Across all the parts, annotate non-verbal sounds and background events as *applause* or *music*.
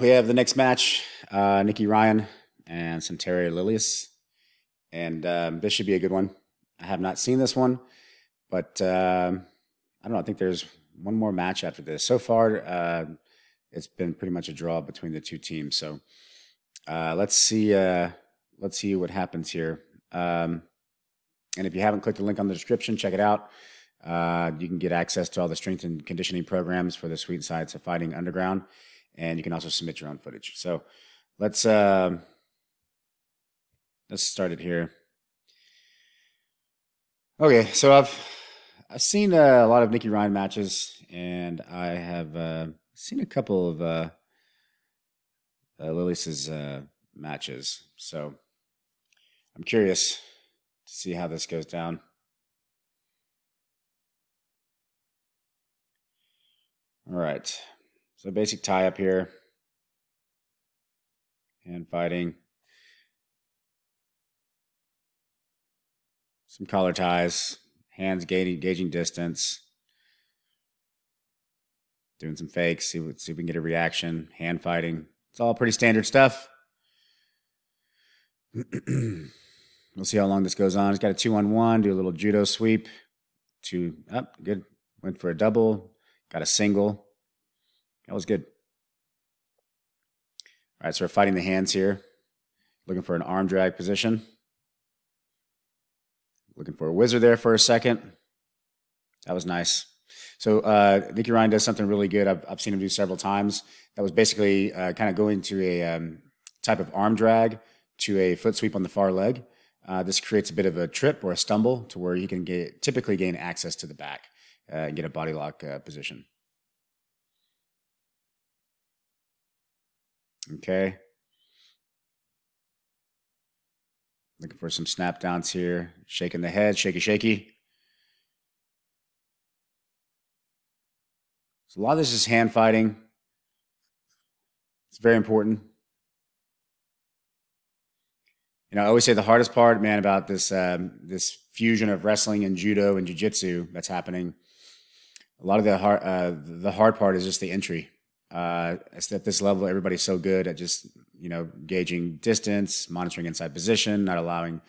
we have the next match uh, Nicky Ryan and Santeri Lilius. And um, this should be a good one. I have not seen this one, but um, I don't know. I think there's one more match after this. So far, uh, it's been pretty much a draw between the two teams. So uh, let's see. Uh, let's see what happens here. Um, and if you haven't clicked the link on the description, check it out. Uh, you can get access to all the strength and conditioning programs for the Sweet Science of Fighting Underground, and you can also submit your own footage. So let's uh, let's start it here. Okay, so I've I've seen a lot of Nicky Ryan matches, and I have uh, seen a couple of uh, uh, Lilius's uh, matches. So I'm curious to see how this goes down. All right, so basic tie up here, hand fighting. some collar ties, hands gauging, gauging distance, doing some fakes, see, see if we can get a reaction, hand fighting. It's all pretty standard stuff. *clears throat* we'll see how long this goes on. He's got a two on one, do a little judo sweep. Two up, good. Went for a double, got a single. That was good. All right, so we're fighting the hands here. Looking for an arm drag position. Looking for a whizzer there for a second. That was nice. So uh, Nicky Ryan does something really good. I've, I've seen him do several times. That was basically uh, kind of going to a um, type of arm drag to a foot sweep on the far leg. Uh, this creates a bit of a trip or a stumble to where he can get, typically gain access to the back uh, and get a body lock uh, position. Okay. Looking for some snap downs here. Shaking the head, shaky, shaky. So a lot of this is hand fighting. It's very important. You know, I always say the hardest part, man, about this um, this fusion of wrestling and judo and jujitsu that's happening. A lot of the hard uh, the hard part is just the entry. Uh, at this level, everybody's so good at just you know gauging distance, monitoring inside position, not allowing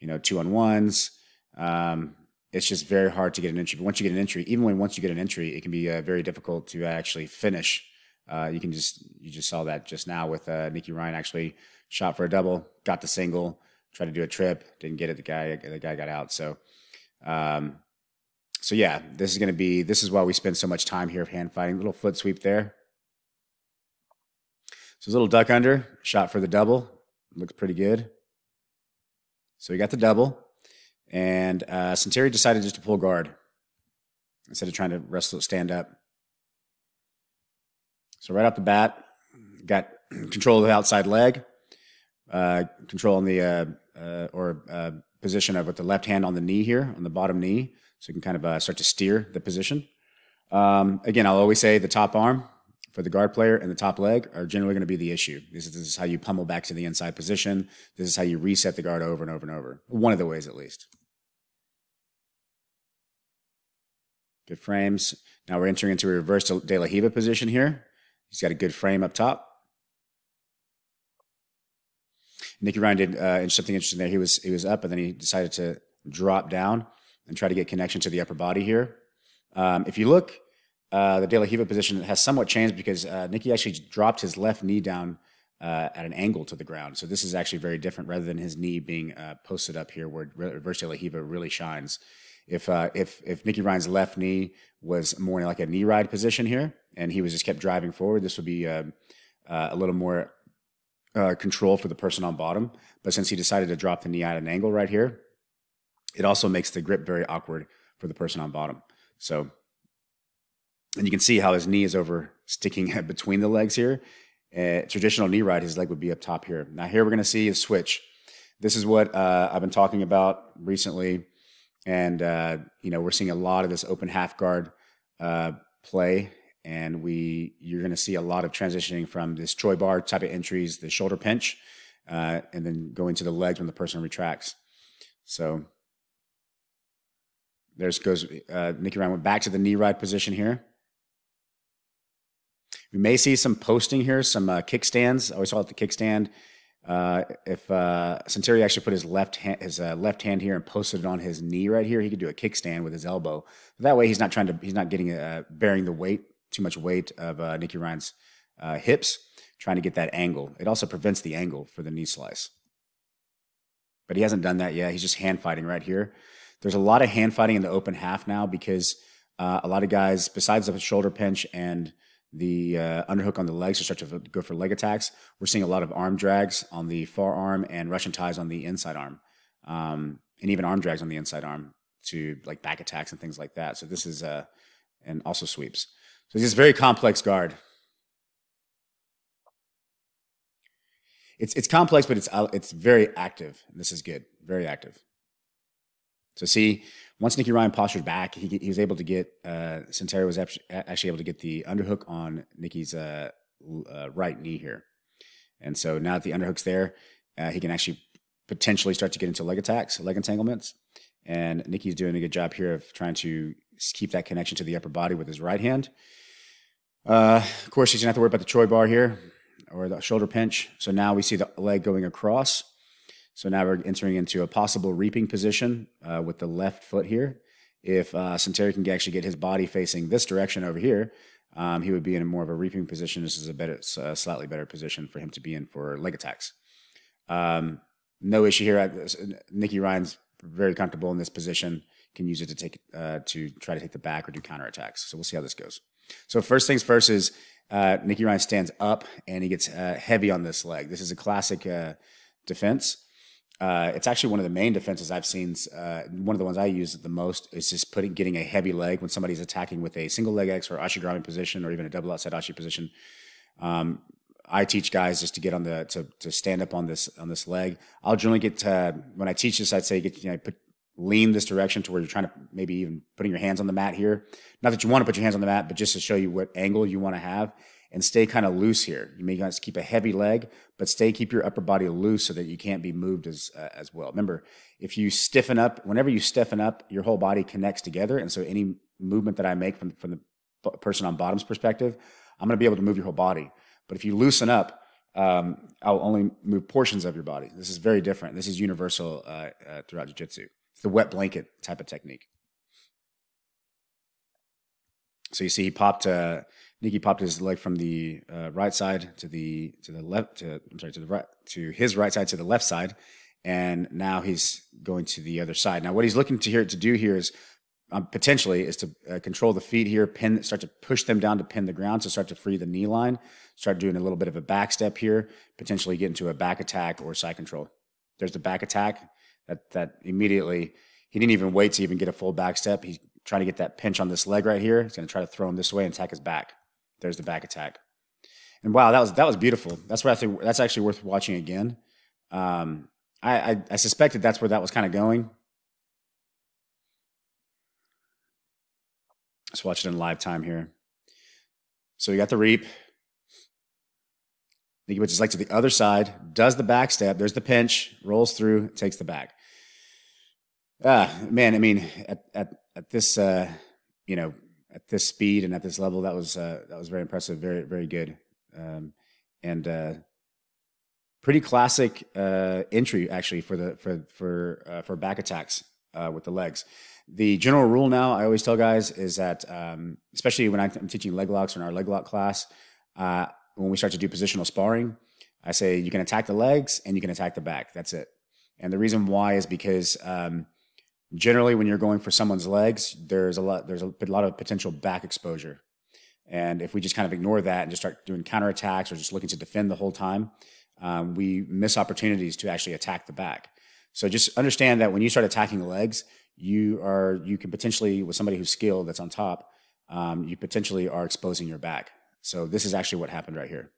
you know two on ones. Um, it's just very hard to get an entry. But once you get an entry, even when once you get an entry, it can be uh, very difficult to actually finish. Uh, you can just you just saw that just now with uh, Ryan actually shot for a double, got the single, tried to do a trip, didn't get it. The guy the guy got out. So. Um, so yeah, this is going to be. This is why we spend so much time here of hand fighting. Little foot sweep there, so his little duck under, shot for the double. Looks pretty good. So he got the double. And uh, decided just to pull guard instead of trying to wrestle, stand up. So right off the bat, got *clears throat* control of the outside leg, uh, control on the uh, uh, or uh, position of with the left hand on the knee here, on the bottom knee, so you can kind of uh, start to steer the position. Um, again, I'll always say the top arm for the guard player and the top leg are generally going to be the issue. This is, this is, how you pummel back to the inside position. This is how you reset the guard over and over and over. One of the ways, at least. Good frames. Now we're entering into a reverse De La Riva position here. He's got a good frame up top. Nicky Ryan did uh, something interesting there. He was he was up, and then he decided to drop down and try to get connection to the upper body here. Um, if you look uh, the De La Riva position has somewhat changed because uh, Nicky actually dropped his left knee down uh, at an angle to the ground. So this is actually very different rather than his knee being uh, posted up here where reverse De La Riva really shines. If, uh, if, if Nicky Ryan's left knee was more like a knee ride position here and he was just kept driving forward, this would be uh, a little more control for the person on bottom. But since he decided to drop the knee at an angle right here, it also makes the grip very awkward for the person on bottom. So and you can see how his knee is over sticking *laughs* between the legs here. Uh, traditional knee ride, his leg would be up top here. Now here we're going to see a switch. This is what uh, I've been talking about recently, and uh, you know we're seeing a lot of this open half guard uh, play, and we you're going to see a lot of transitioning from this Choi bar type of entries, the shoulder pinch, uh, and then going to the legs when the person retracts. So there's goes uh, Nicky Ryan went back to the knee ride position here We may see some posting here, some uh, kickstands. I always call it the kickstand. Uh, if uh, actually put his left hand, his uh, left hand here and posted it on his knee right here, he could do a kickstand with his elbow. That way, he's not trying to, he's not getting uh, bearing the weight, too much weight of uh, Nicky Ryan's uh, hips, trying to get that angle. It also prevents the angle for the knee slice. But he hasn't done that yet. He's just hand fighting right here. There's a lot of hand fighting in the open half now because uh, a lot of guys, besides the shoulder pinch and the uh, underhook on the legs to start to go for leg attacks. We're seeing a lot of arm drags on the forearm and Russian ties on the inside arm, um, and even arm drags on the inside arm to like back attacks and things like that. So this is uh, and also sweeps. So this is very complex guard. It's it's complex, but it's uh, it's very active. This is good, very active. So see, once Nicky Ryan postured back, he, he was able to get uh, Santeri was actually able to get the underhook on Nicky's uh, uh, right knee here, and so now that the underhook's there, uh, he can actually potentially start to get into leg attacks, leg entanglements, and Nicky's doing a good job here of trying to keep that connection to the upper body with his right hand. Uh, of course, he's gonna have to worry about the Choi bar here or the shoulder pinch. So now we see the leg going across so now we're entering into a possible reaping position uh, with the left foot here. If uh, can actually get his body facing this direction over here, um, he would be in more of a reaping position. This is a better, slightly better position for him to be in for leg attacks. Um, no issue here. Nicky Ryan's very comfortable in this position. Can use it to take uh, to try to take the back or do counter attacks. So we'll see how this goes. So first things first is uh, Nicky Ryan stands up and he gets uh, heavy on this leg. This is a classic uh, defense. Uh, it's actually one of the main defenses I've seen. Uh, one of the ones I use the most is just putting getting a heavy leg when somebody's attacking with a single leg X or ashigarami position or even a double outside ashi position. Um, I teach guys just to get on the to, to stand up on this on this leg. I'll generally get to, when I teach this, I'd say get you know put lean this direction to where you're trying to maybe even putting your hands on the mat here. Not that you want to put your hands on the mat, but just to show you what angle you want to have and stay kind of loose here. You may guys keep a heavy leg, but stay keep your upper body loose so that you can't be moved as uh, as well. Remember, if you stiffen up, whenever you stiffen up, your whole body connects together, and so any movement that I make from from the person on bottom's perspective, I'm going to be able to move your whole body. But if you loosen up, um, I'll only move portions of your body. This is very different. This is universal uh, uh, throughout jiu-jitsu. It's the wet blanket type of technique. So you see, he popped. Uh, Nicky popped his leg from the uh, right side to the to the left. To, I'm sorry, to the right to his right side to the left side, and now he's going to the other side. Now, what he's looking to here to do here is um, potentially is to uh, control the feet here, pin, start to push them down to pin the ground, to start to free the knee line, start doing a little bit of a back step here, potentially get into a back attack or side control. There's the back attack that that immediately he didn't even wait to even get a full back step. He's trying to get that pinch on this leg right here. He's going to try to throw him this way and attack his back. There's the back attack. And wow, that was that was beautiful. That's where I think that's actually worth watching again. Um, I, I, I suspected that's where that was kind of going. Let's watch it in live time here. So we got the reap. Nicky puts his leg to the other side, does the back step. There's the pinch, rolls through, takes the back. Ah, man, I mean, at at at this, uh, you know, at this speed and at this level, that was uh, that was very impressive, very very good, um, and uh, pretty classic uh, entry actually for the for for uh, for back attacks uh, with the legs. The general rule now, I always tell guys, is that um, especially when I'm teaching leg locks in our leg lock class, uh, when we start to do positional sparring, I say you can attack the legs and you can attack the back. That's it. And the reason why is because um, generally when you're going for someone's legs there's a lot there's a, a lot of potential back exposure. And if we just kind of ignore that and just start doing counterattacks or just looking to defend the whole time um, we miss opportunities to actually attack the back. So just understand that when you start attacking legs you are you can potentially with somebody who's skilled that's on top um, you potentially are exposing your back. So this is actually what happened right here.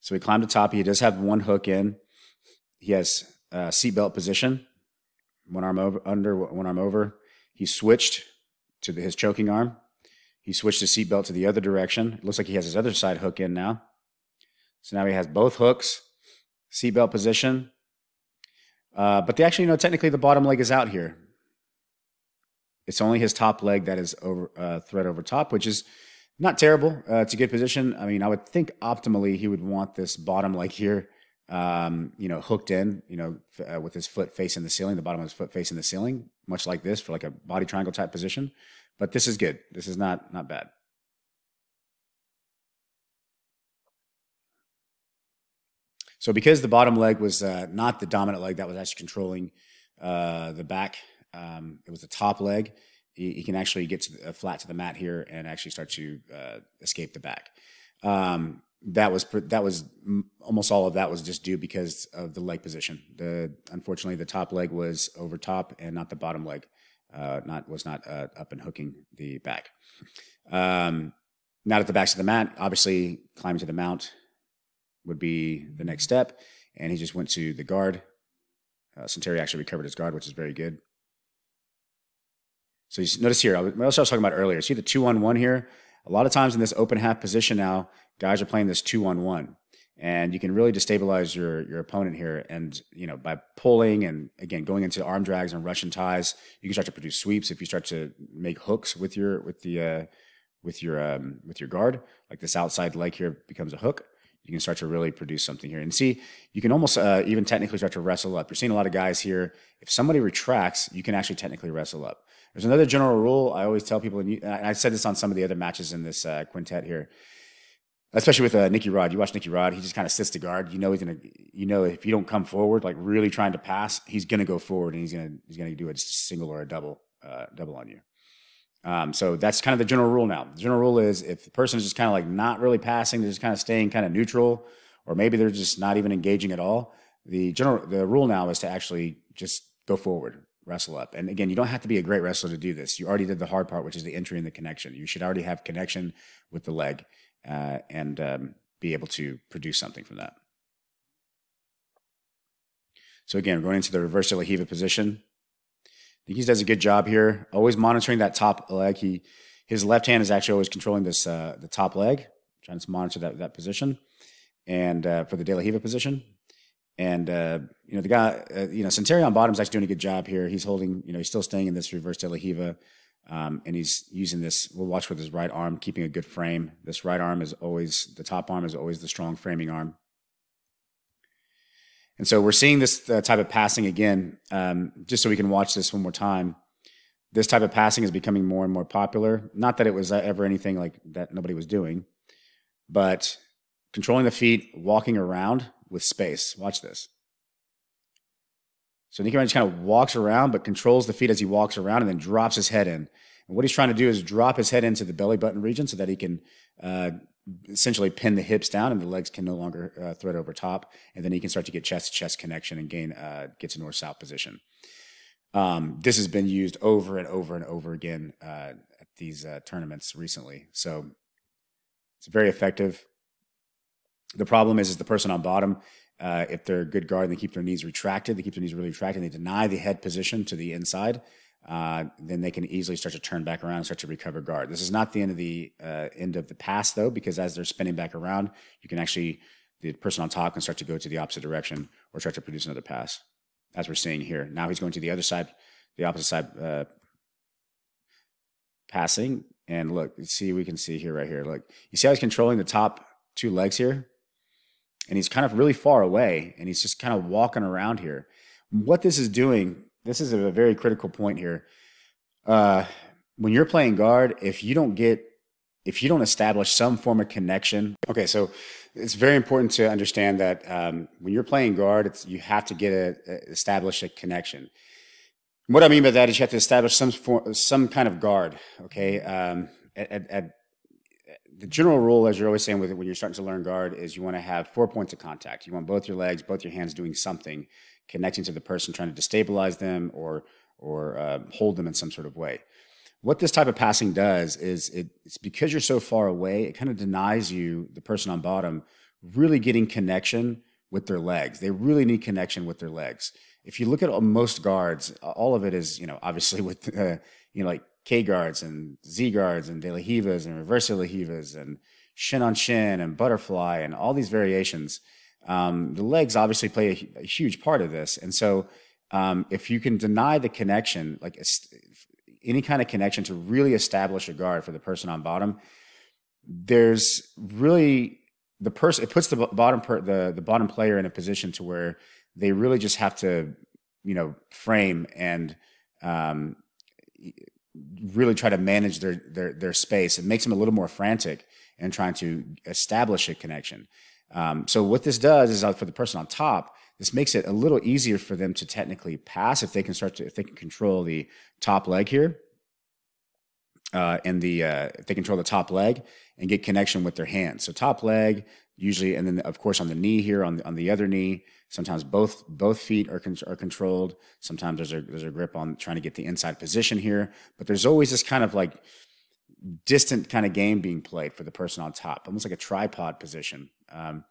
So he climbed the top. He does have one hook in. He has uh, seatbelt position, one arm over, under, one arm over. He switched to the, his choking arm. He switched his seatbelt to the other direction. It looks like he has his other side hook in now. So now he has both hooks, seatbelt position. Uh, but they actually, you know, technically the bottom leg is out here. It's only his top leg that is over uh, thread over top, which is not terrible. Uh, it's a good position. I mean, I would think optimally he would want this bottom leg here, um, you know, hooked in, you know, uh, with his foot facing the ceiling, the bottom of his foot facing the ceiling, much like this for like a body triangle type position. But this is good. This is not not bad. So because the bottom leg was uh, not the dominant leg that was actually controlling uh, the back, um, it was the top leg. You, can actually get to the, uh, flat to the mat here and actually start to uh, escape the back. Um, that was that was almost all of that was just due because of the leg position. The unfortunately the top leg was over top and not the bottom leg. Uh, not was not uh, up and hooking the back. Um, not at the backs of the mat. Obviously, climbing to the mount would be the next step. And he just went to the guard. Uh, Santeri actually recovered his guard, which is very good. So you notice here, what else I was talking about earlier. See the two on one here? A lot of times in this open half position now, guys are playing this two on one. And you can really destabilize your, your opponent here. And, you know, by pulling and again, going into arm drags and Russian ties, you can start to produce sweeps if you start to make hooks with your, with the, uh, with your, um, with your guard. Like this outside leg here becomes a hook you can start to really produce something here. And see, you can almost uh, even technically start to wrestle up. You're seeing a lot of guys here. If somebody retracts, you can actually technically wrestle up. There's another general rule I always tell people, and I said this on some of the other matches in this uh, quintet here, especially with uh, Nicky Rod. You watch Nicky Rod; he just kind of sits to guard. You know he's gonna. You know if you don't come forward, like really trying to pass, he's gonna go forward and he's gonna he's gonna do a single or a double uh, double on you. Um, so that's kind of the general rule now. The general rule is if the person is just kind of like not really passing, they're just kind of staying kind of neutral, or maybe they're just not even engaging at all. The general the rule now is to actually just go forward, wrestle up. And again, you don't have to be a great wrestler to do this. You already did the hard part, which is the entry and the connection. You should already have connection with the leg uh, and um, be able to produce something from that. So again, going into the reverse de la Riva position I think he does a good job here, always monitoring that top leg. He his left hand is actually always controlling this uh, the top leg, trying to monitor that that position, and uh, for the De La Riva position. And uh, you know the guy, uh, you know Santeri on bottom is actually doing a good job here. He's holding, you know, he's still staying in this reverse De La Riva, um, and he's using this. We'll watch with his right arm, keeping a good frame. This right arm is always the top arm is always the strong framing arm. And so we're seeing this uh, type of passing again, um, just so we can watch this one more time. This type of passing is becoming more and more popular. Not that it was ever anything like that nobody was doing, but controlling the feet, walking around with space. Watch this. So Nicky just kind of walks around, but controls the feet as he walks around and then drops his head in. And what he's trying to do is drop his head into the belly button region so that he can uh, essentially pin the hips down and the legs can no longer uh, thread over top. And then he can start to get chest to chest connection and gain, uh, get to north south position. Um, this has been used over and over and over again uh, at these uh, tournaments recently. So it's very effective. The problem is, is the person on bottom, uh, if they're a good guard and they keep their knees retracted, they keep their knees really retracted, and they deny the head position to the inside uh, then they can easily start to turn back around and start to recover guard. This is not the end of the uh, end of the pass though, because as they're spinning back around, you can actually the person on top can start to go to the opposite direction or start to produce another pass, as we're seeing here. Now he's going to the other side, the opposite side, uh, passing. And look, see, we can see here, right here. Look, you see how he's controlling the top two legs here, and he's kind of really far away, and he's just kind of walking around here. What this is doing this is a very critical point here. Uh, when you're playing guard, if you don't get, if you don't establish some form of connection, okay, so it's very important to understand that um, when you're playing guard, it's, you have to get a, a, establish a connection. What I mean by that is you have to establish some form, some kind of guard. Okay, um, at, at, at the general rule, as you're always saying, with when you're starting to learn guard, is you want to have four points of contact. You want both your legs, both your hands doing something connecting to the person, trying to destabilize them or or uh, hold them in some sort of way. What this type of passing does is it, it's because you're so far away, it kind of denies you, the person on bottom, really getting connection with their legs. They really need connection with their legs. If you look at most guards, all of it is, you know, obviously *laughs* with, uh, you know, like K guards and Z guards and De La Rivas and reverse De La Rivas and shin on shin and butterfly and all these variations um, the legs obviously play a, a, huge part of this. And so, um, if you can deny the connection, like any kind of connection to really establish a guard for the person on bottom, there's really the person it puts the bottom per, the the bottom player in a position to where they really just have to you know frame and um, really try to manage their their their space. It makes them a little more frantic in trying to establish a connection. Um, so what this does is uh, for the person on top, this makes it a little easier for them to technically pass if they can start to if they can control the top leg here uh, and the uh, if they control the top leg and get connection with their hands. So top leg usually, and then of course on the knee here on the, on the other knee. Sometimes both both feet are con- are controlled. Sometimes there's a there's a grip on trying to get the inside position here. But there's always this kind of like distant kind of game being played for the person on top, almost like a tripod position. Um,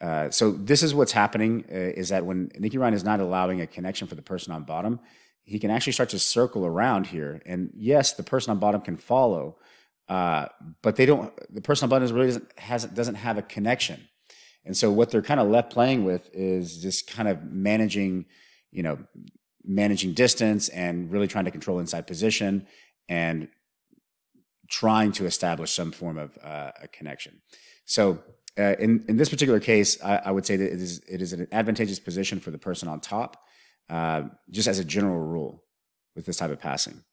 uh, so this is what's happening uh, is that when Nicky Ryan is not allowing a connection for the person on bottom, he can actually start to circle around here. And yes, the person on bottom can follow, uh, but they don't. The person on bottom really doesn't has doesn't have a connection. And so what they're kind of left playing with is just kind of managing, you know, managing distance and really trying to control inside position and trying to establish some form of uh, a connection. So uh, in in this particular case, I, I, would say that it is it is an advantageous position for the person on top, uh, just as a general rule with this type of passing.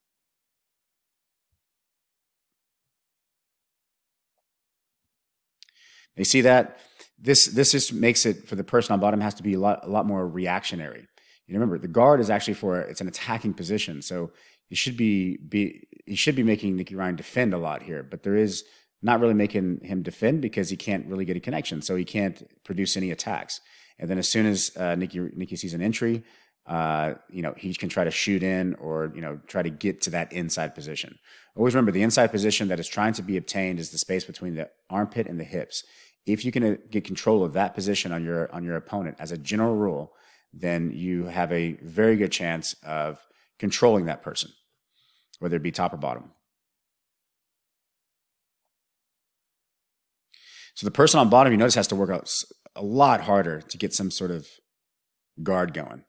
You see that this this just makes it for the person on bottom has to be a lot a lot more reactionary. You remember the guard is actually for it's an attacking position, so you should be be he should be making Nicky Ryan defend a lot here, but there is not really making him defend because he can't really get a connection. So he can't produce any attacks. And then as soon as uh, Nicky, Nicky sees an entry, uh, you know, he can try to shoot in or, you know, try to get to that inside position. Always remember the inside position that is trying to be obtained is the space between the armpit and the hips. If you can uh, get control of that position on your, on your opponent as a general rule, then you have a very good chance of controlling that person, whether it be top or bottom. So the person on bottom, you notice, has to work out a lot harder to get some sort of guard going.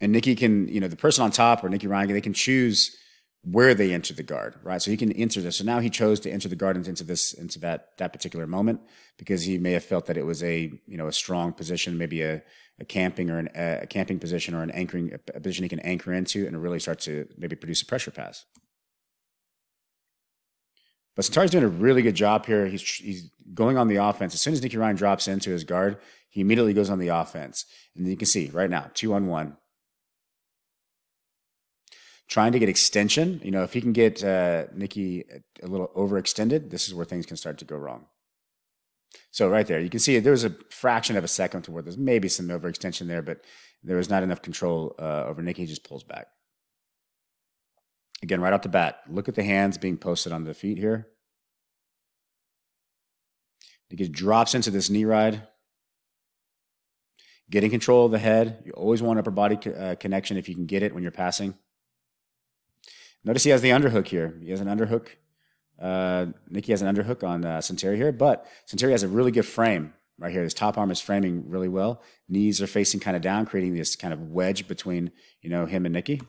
And Nicky can, you know, the person on top or Nicky Ryan, they can choose where they enter the guard, right? So he can enter this. So now he chose to enter the guard into this, into that, that particular moment because he may have felt that it was a, you know, a strong position, maybe a, a camping or an, a camping position or an anchoring, a position he can anchor into and really start to maybe produce a pressure pass. But Santeri's doing a really good job here. He's he's going on the offense. As soon as Nicky Ryan drops into his guard, he immediately goes on the offense. And you can see right now, two on one. Trying to get extension. You know, if he can get uh, Nicky a little overextended, this is where things can start to go wrong. So right there, you can see there was a fraction of a second to where there's maybe some overextension there, but there was not enough control uh, over Nicky. He just pulls back. Again, right off the bat, look at the hands being posted on the feet here. He just drops into this knee ride. Getting control of the head. You always want upper body uh, connection if you can get it when you're passing. Notice he has the underhook here. He has an underhook. Uh, Nicky has an underhook on uh, here, but Santeri has a really good frame right here. His top arm is framing really well. Knees are facing kind of down, creating this kind of wedge between you know him and Nicky.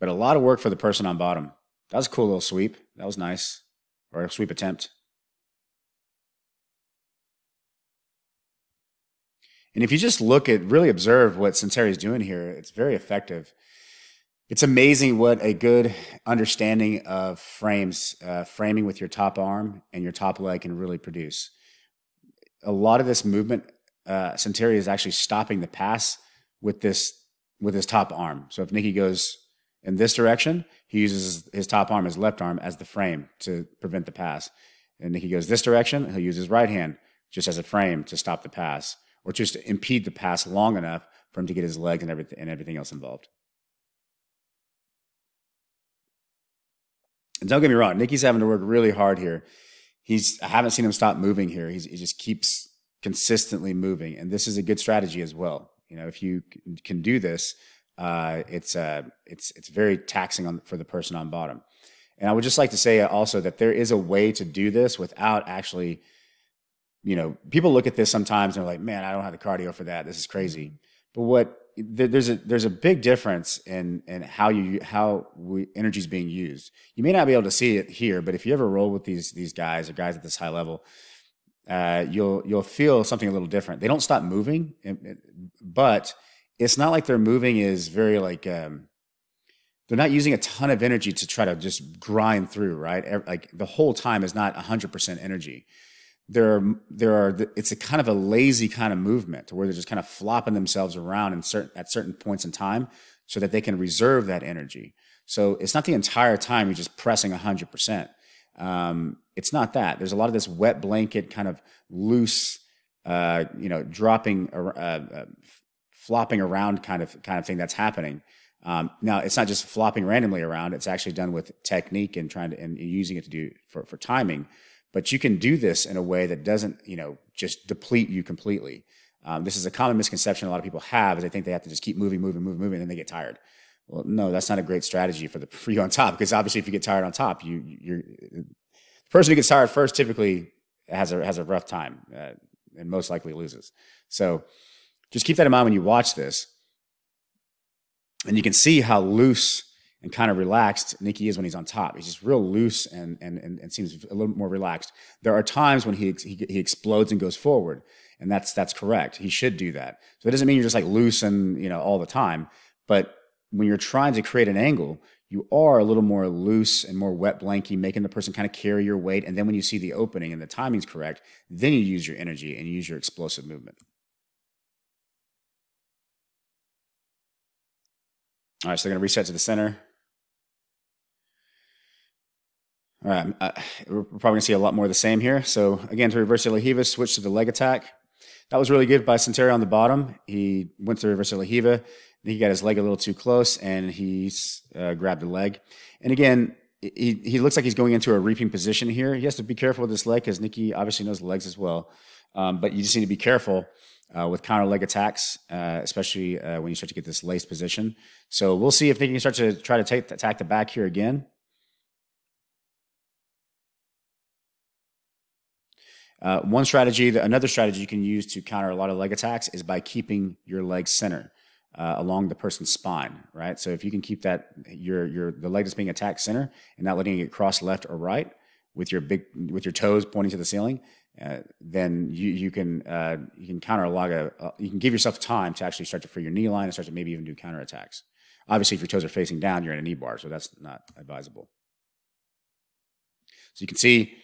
But a lot of work for the person on bottom. That was a cool little sweep. That was nice. Or a sweep attempt. And if you just look at, really observe what Santeri is doing here, it's very effective. It's amazing what a good understanding of frames, uh, framing with your top arm and your top leg can really produce. A lot of this movement, uh, is actually stopping the pass with this with his top arm. So if Nicky goes in this direction, he uses his top arm, his left arm, as the frame to prevent the pass. And he goes this direction, he'll use his right hand just as a frame to stop the pass or just impede the pass long enough for him to get his legs and everything, and everything else involved. And don't get me wrong, Nicky's having to work really hard here. He's I haven't seen him stop moving here. He's, he just keeps consistently moving, and this is a good strategy as well. You know, if you can do this, uh, it's uh, it's it's very taxing on for the person on bottom. And I would just like to say also that there is a way to do this without actually, you know, people look at this sometimes and they're like, "Man, I don't have the cardio for that. This is crazy." But what there's a there's a big difference in in how you how energy is being used. You may not be able to see it here, but if you ever roll with these these guys or guys at this high level, uh, you'll you'll feel something a little different. They don't stop moving, but it's not like they're moving is very like um, they're not using a ton of energy to try to just grind through. Right, like the whole time is not hundred percent energy there are there are it's a kind of a lazy kind of movement where they're just kind of flopping themselves around in certain at certain points in time so that they can reserve that energy. So it's not the entire time you're just pressing 100%. Um, it's not that. There's a lot of this wet blanket kind of loose, uh, you know, dropping, uh, uh, flopping around kind of kind of thing that's happening. Um, now it's not just flopping randomly around. It's actually done with technique and trying to and using it to do for for timing but you can do this in a way that doesn't, you know, just deplete you completely. Um, this is a common misconception a lot of people have is they think they have to just keep moving, moving, moving, moving, and then they get tired. Well, no, that's not a great strategy for the *laughs* for you on top because obviously if you get tired on top, you you're the person who gets tired first typically has a has a rough time uh, and most likely loses. So just keep that in mind when you watch this, and you can see how loose and kind of relaxed Nicky is when he's on top. He's just real loose and, and, and, and seems a little more relaxed. There are times when he, he, he explodes and goes forward. And that's, that's correct. He should do that. So it doesn't mean you're just like loose and, you know, all the time. But when you're trying to create an angle, you are a little more loose and more wet blanky, making the person kind of carry your weight. And then when you see the opening and the timing's correct, then you use your energy and use your explosive movement. All right, so they're going to reset to the center. All right, uh, we're probably going to see a lot more of the same here. So again, to reverse La Riva, switch to the leg attack. That was really good by Santeri on the bottom. He went to reverse La Riva. He got his leg a little too close, and he's uh, grabbed the leg. And again, he, he looks like he's going into a reaping position here. He has to be careful with this leg because Nicky obviously knows the legs as well. Um, but you just need to be careful uh, with counter leg attacks, uh, especially uh, when you start to get this laced position. So we'll see if Nicky can start to try to take, attack the back here again. Uh, one strategy, another strategy you can use to counter a lot of leg attacks is by keeping your leg center uh, along the person's spine, right? So if you can keep that your your the leg that's being attacked center and not letting it cross left or right with your big with your toes pointing to the ceiling, uh, then you you can uh, you can counter a lot of uh, you can give yourself time to actually start to free your knee line and start to maybe even do counter attacks. Obviously, if your toes are facing down, you're in a knee bar, so that's not advisable. So you can see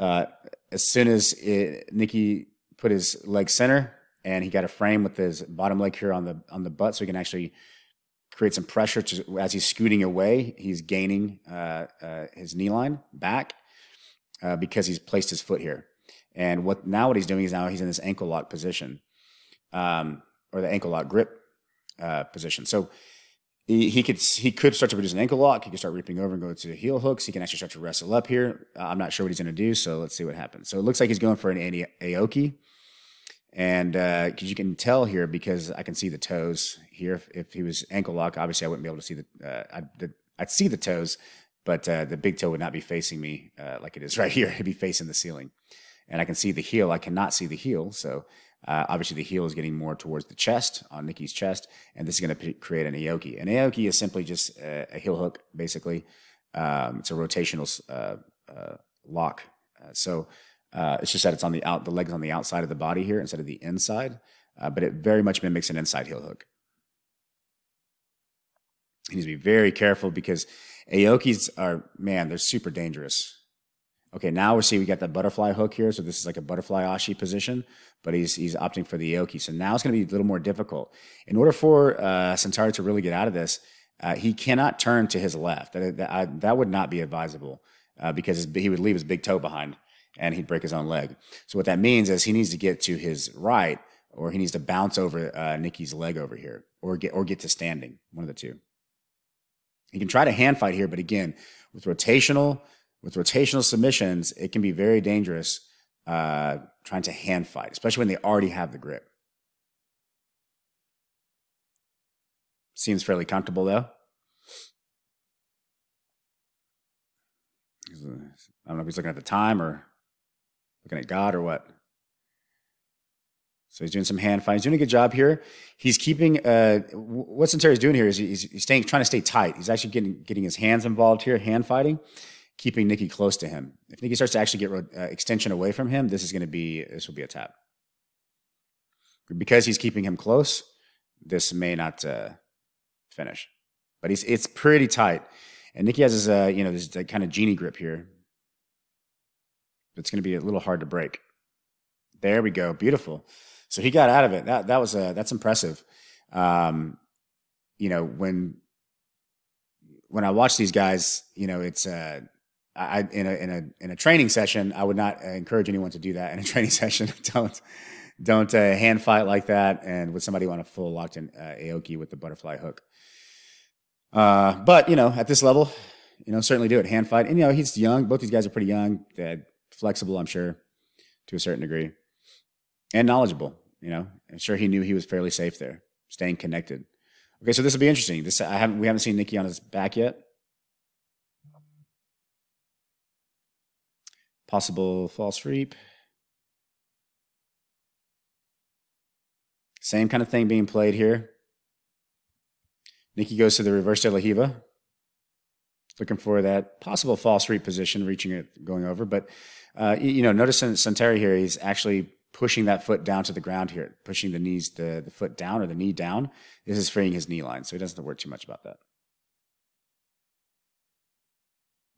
uh, as soon as it, Nicky put his leg center and he got a frame with his bottom leg here on the on the butt, so he can actually create some pressure to, as he's scooting away. He's gaining uh, uh, his knee line back uh, because he's placed his foot here. And what now what he's doing is now he's in this ankle lock position, um, or the ankle lock grip uh, position. So he, he could he could start to produce an ankle lock. He could start reaping over and go to heel hooks. He can actually start to wrestle up here. Uh, I'm not sure what he's going to do, so let's see what happens. So it looks like he's going for an Aoki, and because uh, you can tell here because I can see the toes here. If, if, he was ankle lock, obviously I wouldn't be able to see the uh, I'd, I'd, see the toes, but uh, the big toe would not be facing me uh, like it is *laughs* right here. It'd be facing the ceiling, and I can see the heel. I cannot see the heel, so uh, obviously, the heel is getting more towards the chest on Nicky's chest, and this is going to create an aoki. An aoki is simply just a, a heel hook, basically. Um, it's a rotational uh, uh, lock. Uh, so uh, it's just that it's on the out, the legs on the outside of the body here instead of the inside, uh, but it very much mimics an inside heel hook. You need to be very careful because aokis are, man, they're super dangerous. Okay, now we see we got the butterfly hook here. So this is like a butterfly ashi position, but he's he's opting for the aoki. So now it's going to be a little more difficult. In order for uh, to really get out of this, uh, he cannot turn to his left. That that, I, that would not be advisable uh, because his, he would leave his big toe behind and he'd break his own leg. So what that means is he needs to get to his right, or he needs to bounce over uh, Nicky's leg over here, or get or get to standing. One of the two. He can try to hand fight here, but again, with rotational with rotational submissions, it can be very dangerous uh, trying to hand fight, especially when they already have the grip. Seems fairly comfortable though. I don't know if he's looking at the time or looking at God or what. So he's doing some hand fighting. He's doing a good job here. He's keeping uh, what Santeri's doing here is he's, he's staying trying to stay tight. He's actually getting getting his hands involved here, hand fighting, keeping Nicky close to him. If Nicky starts to actually get uh, extension away from him, this is going to be this will be a tap. Because he's keeping him close, this may not uh, finish. But he's it's pretty tight, and Nicky has his uh, you know this kind of genie grip here. It's going to be a little hard to break. There we go, beautiful. So he got out of it. That that was uh, that's impressive. Um, you know when when I watch these guys, you know it's uh, I in a in a in a training session, I would not encourage anyone to do that in a *laughs* training session. *laughs* don't don't uh, hand fight like that, and with somebody on a full locked in uh, Aoki with the butterfly hook. Uh, but you know, at this level, you know, certainly do it hand fight. And you know, he's young. Both these guys are pretty young. They're flexible, I'm sure, to a certain degree, and knowledgeable. You know, I'm sure he knew he was fairly safe there, staying connected. Okay, so this will be interesting. This I haven't we haven't seen Nicky on his back yet. Possible false reap. Same kind of thing being played here. Nicky goes to the reverse de la Riva, looking for that possible false reap position, reaching it, going over. But, uh, you know, notice in Santeri here, he's actually pushing that foot down to the ground here, pushing the knees, the, the foot down or the knee down. This is freeing his knee line, so he doesn't have to worry too much about that.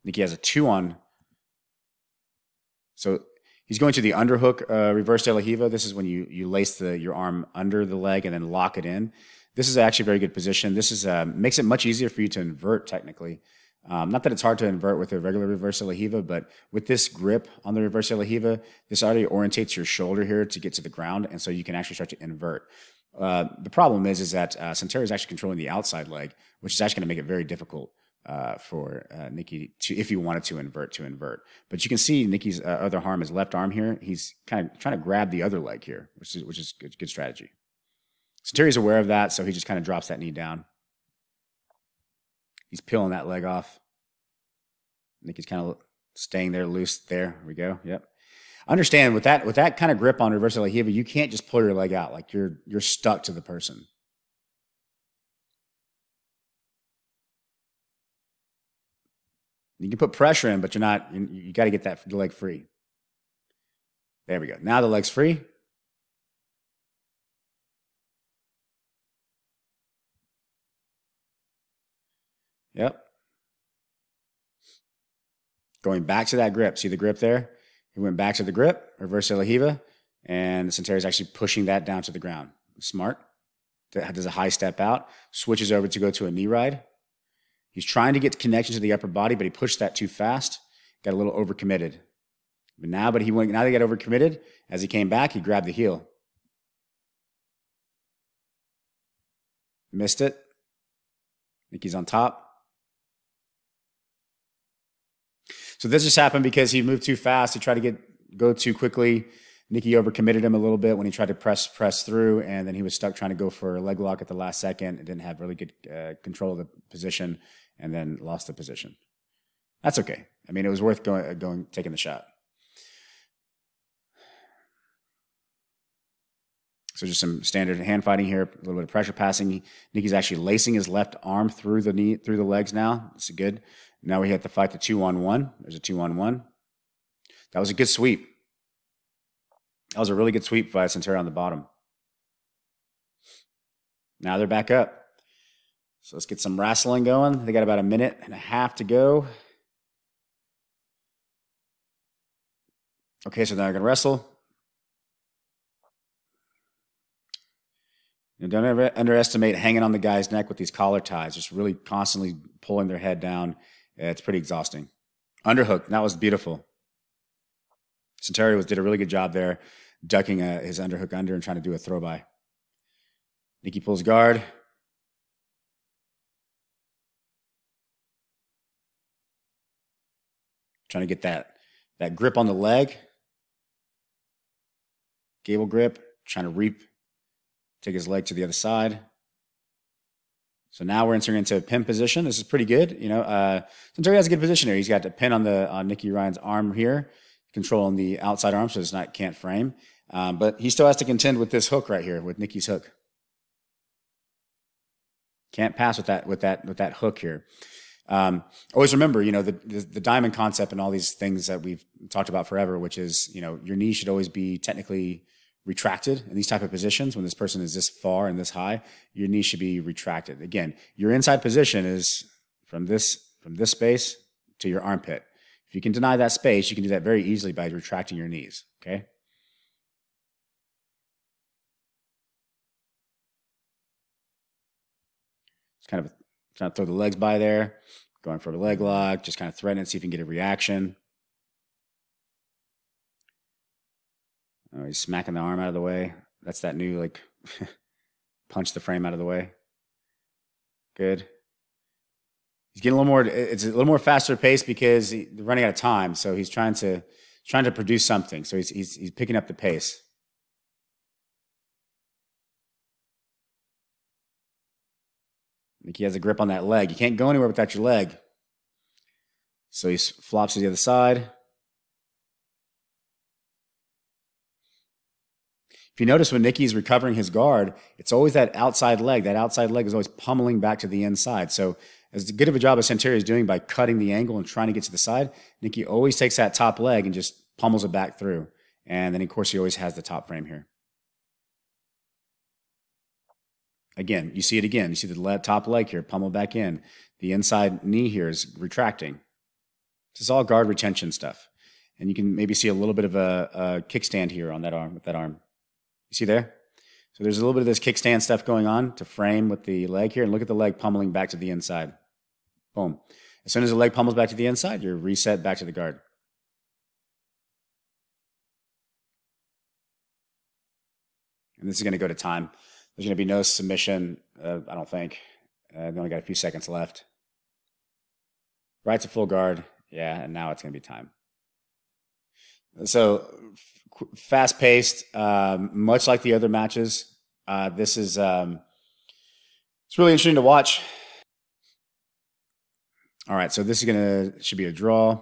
Nicky has a two on. So he's going to the underhook uh, reverse de la Riva. This is when you, you lace the, your arm under the leg and then lock it in. This is actually a very good position. This is uh, makes it much easier for you to invert technically. Um, not that it's hard to invert with a regular reverse de la Riva, but with this grip on the reverse de la Riva, this already orientates your shoulder here to get to the ground, and so you can actually start to invert. Uh, the problem is, is that uh, is actually controlling the outside leg, which is actually going to make it very difficult uh, for uh, Nicky to, if you wanted to invert, to invert. But you can see Nicky's uh, other arm, his left arm here. He's kind of trying to grab the other leg here, which is which is good, good strategy. Terry's aware of that, so he just kind of drops that knee down. He's peeling that leg off. Nicky's kind of staying there loose. There we go. Yep. Understand with that with that kind of grip on reverse la Riva, you can't just pull your leg out like you're you're stuck to the person. You can put pressure in, but you're not. You, got to get that leg free. There we go. Now the leg's free. Yep. Going back to that grip. See the grip there? He went back to the grip, reverse de la Riva, and Santeri is actually pushing that down to the ground. Smart. Does a high step out, switches over to go to a knee ride. He's trying to get connection to the upper body, but he pushed that too fast. Got a little overcommitted. But now, but he went, now they got overcommitted. As he came back, he grabbed the heel. Missed it. I think he's on top. So this just happened because he moved too fast. He tried to get go too quickly. Nicky overcommitted him a little bit when he tried to press press through, and then he was stuck trying to go for a leg lock at the last second. and didn't have really good uh, control of the position, and then lost the position. That's okay. I mean, it was worth going going taking the shot. So just some standard hand fighting here, a little bit of pressure passing. Nicky's actually lacing his left arm through the knee, through the legs now. It's good. Now we have to fight the two on one. There's a two on one. That was a good sweep. That was a really good sweep by Santeri on the bottom. Now they're back up. So let's get some wrestling going. They got about a minute and a half to go. Okay, so now they're going to wrestle. Don't ever underestimate hanging on the guy's neck with these collar ties, just really constantly pulling their head down it's pretty exhausting. Underhook, that was beautiful. Santeri was did a really good job there, ducking uh, his underhook under and trying to do a throw by. Nicky pulls guard. Trying to get that that grip on the leg. Gable grip, trying to reap, take his leg to the other side. So now we're entering into a pin position. This is pretty good. You know, uh, Santeri has a good position here. He's got the pin on the on Nicky Ryan's arm here, controlling the outside arm, so it's not can't frame. Um, but he still has to contend with this hook right here, with Nicky's hook. Can't pass with that with that with that hook here. Um, always remember, you know, the, the, the diamond concept and all these things that we've talked about forever, which is, you know, your knee should always be technically retracted in these type of positions. When this person is this far and this high, your knee should be retracted. Again, your inside position is from this from this space to your armpit. If you can deny that space, you can do that very easily by retracting your knees. Okay. It's kind of trying to throw the legs by there, going for a leg lock, just kind of threatening, see if you can get a reaction. Oh, he's smacking the arm out of the way. That's that new like *laughs* punch the frame out of the way. Good. He's getting a little more. It's a little more faster pace because he's running out of time. So he's trying to trying to produce something. So he's he's he's picking up the pace. Think he has a grip on that leg. You can't go anywhere without your leg. So he flops to the other side. If you notice when Nicky's recovering his guard, it's always that outside leg. That outside leg is always pummeling back to the inside. So as good of a job as Santeri is doing by cutting the angle and trying to get to the side, Nicky always takes that top leg and just pummels it back through. And then of course he always has the top frame here. Again, you see it again. You see the top leg here, pummel back in. The inside knee here is retracting. This is all guard retention stuff. And you can maybe see a little bit of a, a kickstand here on that arm with that arm. You see there? So there's a little bit of this kickstand stuff going on to frame with the leg here. And look at the leg pummeling back to the inside. Boom. As soon as the leg pummels back to the inside, you're reset back to the guard. And this is going to go to time. There's going to be no submission, uh, I don't think. Uh, we only got a few seconds left. Right to full guard. Yeah, and now it's going to be time. So fast paced, um, much like the other matches. Uh, this is um, it's really interesting to watch. All right, so this is gonna should be a draw.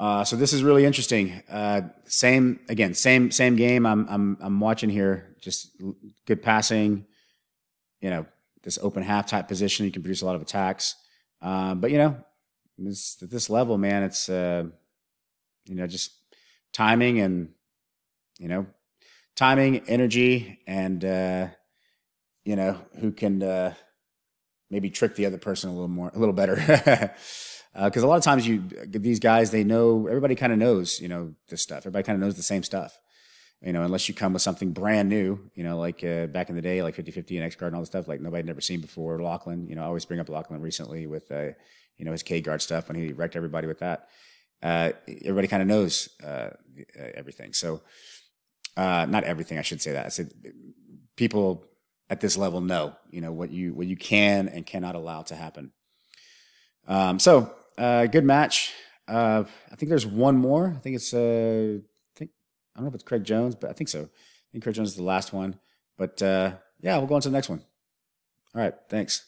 Uh, so this is really interesting. Uh, same again, same same game. I'm I'm I'm watching here. Just good passing. You know, this open half type position, you can produce a lot of attacks. Uh, but you know, at this level, man, it's uh, you know just timing and you know timing, energy, and uh, you know who can uh, maybe trick the other person a little more, a little better. *laughs* Because uh, a lot of times you these guys they know everybody kind of knows you know this stuff. Everybody kind of knows the same stuff. You know, unless you come with something brand new, you know, like uh, back in the day, like 50-50 and X guard and all this stuff, like nobody had never seen before. Lachlan, you know, I always bring up Lachlan recently with, uh, you know, his K guard stuff when he wrecked everybody with that uh, everybody kind of knows uh, everything. So, uh, not everything, I should say that. I said people at this level know, you know, what you what you can and cannot allow to happen. Um, so, uh, good match. Uh, I think there's one more. I think it's uh, I think I don't know if it's Craig Jones, but I think so. I think Craig Jones is the last one. But uh yeah, we'll go on to the next one. All right, thanks.